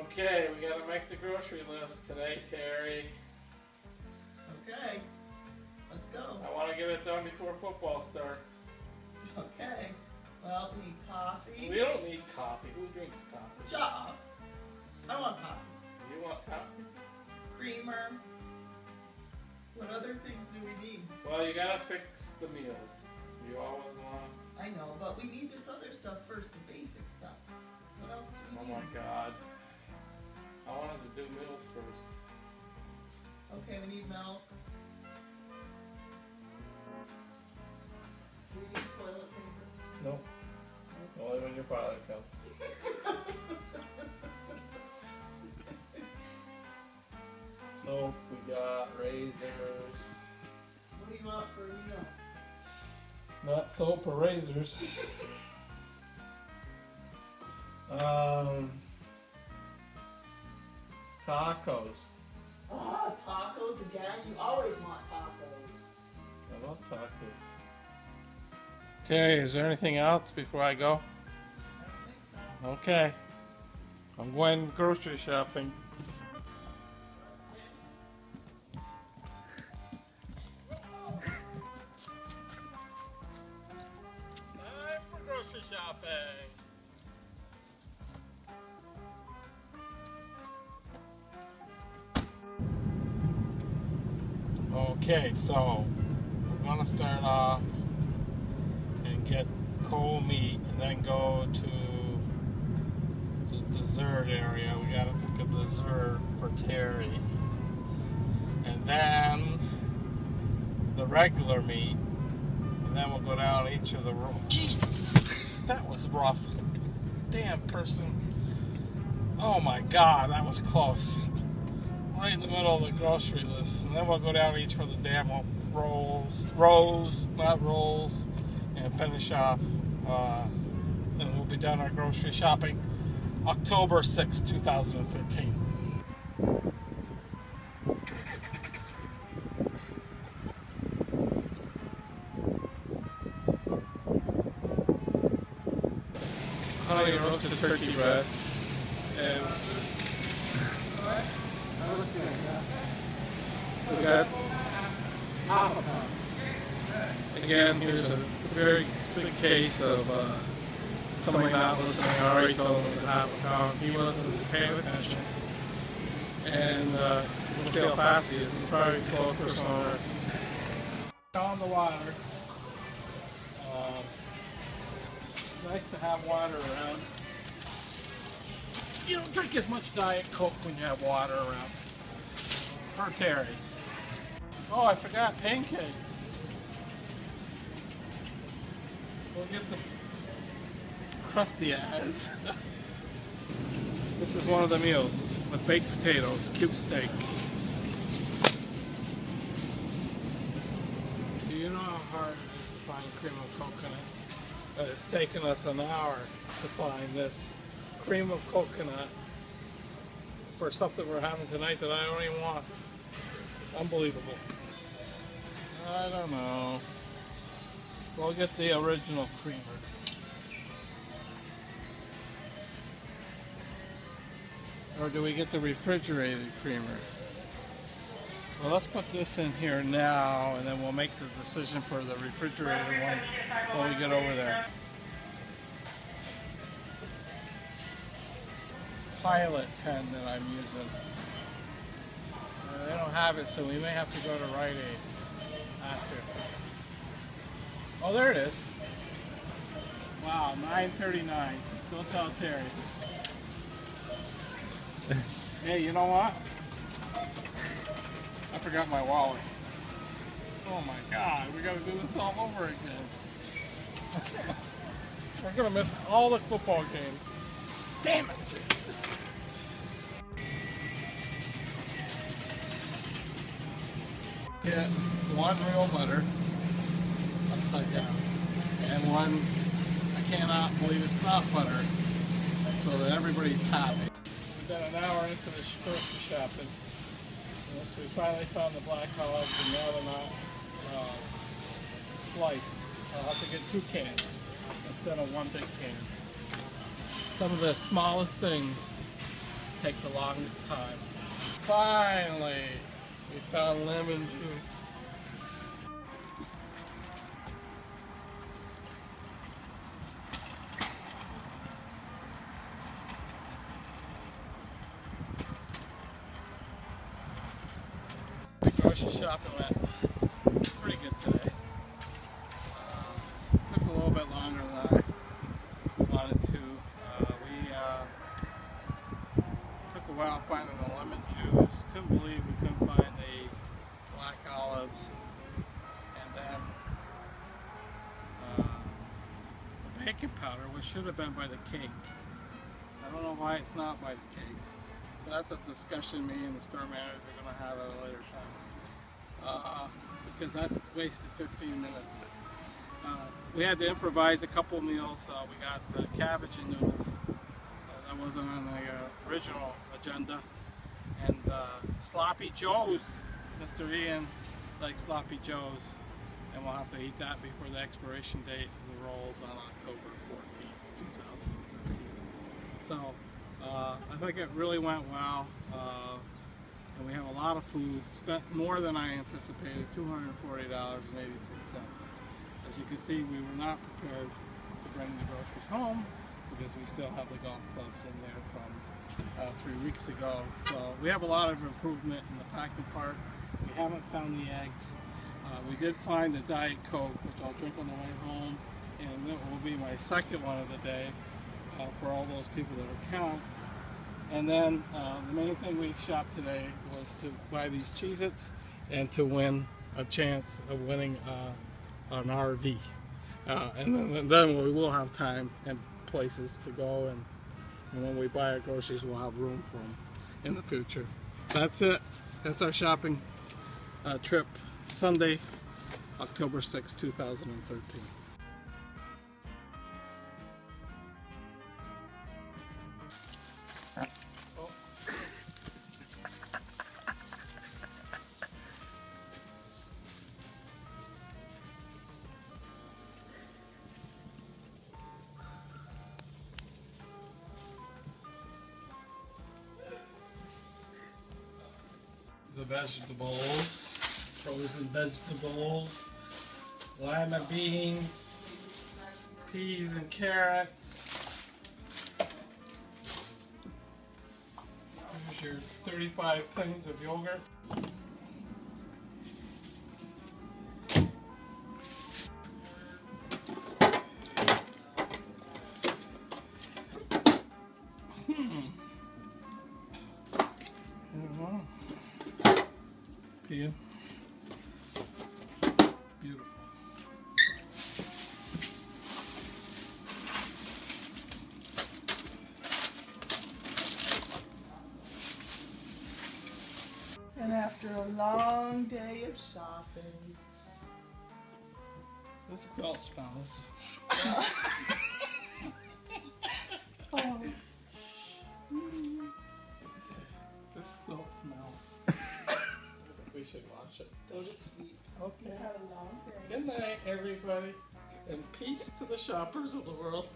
Okay, we gotta make the grocery list today, Terry. Okay, let's go. I wanna get it done before football starts. Okay, well, we need coffee. We don't need coffee. Who drinks coffee? Shut up. I want coffee. You want coffee? Creamer. What other things do we need? Well, you gotta fix the meals. You always want. I know, but we need this other stuff first, the basic stuff. What else do we Oh we my need? god. I wanted to do meals first. Okay, we need milk. Do we need toilet paper? No. Only when your father comes. Soap, we got razors. What do you want for a meal? Not soap or razors. um, tacos. Ah, tacos again? You always want tacos. I love tacos. Terry, is there anything else before I go? I don't think so. Okay. I'm going grocery shopping. Okay, so we're gonna start off and get cold meat and then go to the dessert area. We gotta pick a dessert for Terry. And then the regular meat. And then we'll go down each of the rows. Jesus! That was rough. Damn person. Oh my god, that was close. Right in the middle of the grocery list. And then we'll go down each for the damn rolls. Rolls, not rolls. And finish off. Uh, and we'll be done our grocery shopping October sixth, two 2013. Honey roasted turkey breast and we got again here's a very big case of uh, somebody not listening. I already told him it was a half a pound. He wasn't paying attention. And uh, we'll see how fast he is. He's probably the slowest person on earth. On the water. Um, nice to have water around. You don't drink as much Diet Coke when you have water around. For Terry. Oh, I forgot pancakes. We'll get some Krusteaz. this is one of the meals with baked potatoes, cube steak. Do you know how hard it is to find cream of coconut? Uh, it's taken us an hour to find this cream of coconut for something we're having tonight that I don't even want. Unbelievable. I don't know. We'll get the original creamer. Or do we get the refrigerated creamer? Well, let's put this in here now, and then we'll make the decision for the refrigerated one when we get over there. Pilot pen that I'm using. Uh, they don't have it, so we may have to go to Rite Aid after. Oh, there it is. Wow, 9:39. Go tell Terry. hey, you know what? I forgot my wallet. Oh my God, we gotta do this all over again. We're gonna miss all the football games. Damn it! Get one real butter upside down, and one I cannot believe it's not butter, so that everybody's happy. We've been an hour into the grocery shopping. Yes, we finally found the black olives, and now they're not uh, sliced. I'll have to get two cans instead of one big can. Some of the smallest things take the longest time. Finally, we found lemon juice. The grocery shopping went pretty good today. Uh, took a little bit longer than I wanted to. Uh, we uh, took a while finding the lemon juice. Couldn't believe we couldn't And then uh, the baking powder, which should have been by the cake. I don't know why it's not by the cakes. So that's a discussion me and the store manager are going to have at a later time. Uh, because that wasted 15 minutes. Uh, we had to improvise a couple meals. Uh, we got uh, cabbage and noodles. That wasn't on the uh, original agenda. And uh, sloppy joes. Mr. Ian likes sloppy joes, and we'll have to eat that before the expiration date of the rolls on October 14th, 2013. So uh, I think it really went well. Uh, and we have a lot of food. Spent more than I anticipated, $240.86. As you can see, we were not prepared to bring the groceries home because we still have the golf clubs in there from uh, three weeks ago. So we have a lot of improvement in the packing part. Haven't found the eggs. Uh, we did find the Diet Coke, which I'll drink on the way home, and that will be my second one of the day uh, for all those people that are count. And then uh, the main thing we shopped today was to buy these Cheez-Its and to win a chance of winning uh, an RV. Uh, and then, then we will have time and places to go and, and when we buy our groceries we'll have room for them in the future. That's it. That's our shopping uh, trip Sunday, October 6, 2013. the vegetables, frozen vegetables, lima beans, peas and carrots. Here's your 35 things of yogurt. Day of shopping, This oh. girl smells. oh, This girl smells. I think we should wash it. go to sleep. Okay. You had a long day. Good night, everybody, and peace to the shoppers of the world.